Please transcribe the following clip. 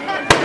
Yeah.